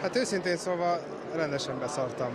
Hát őszintén szóval rendesen beszartam.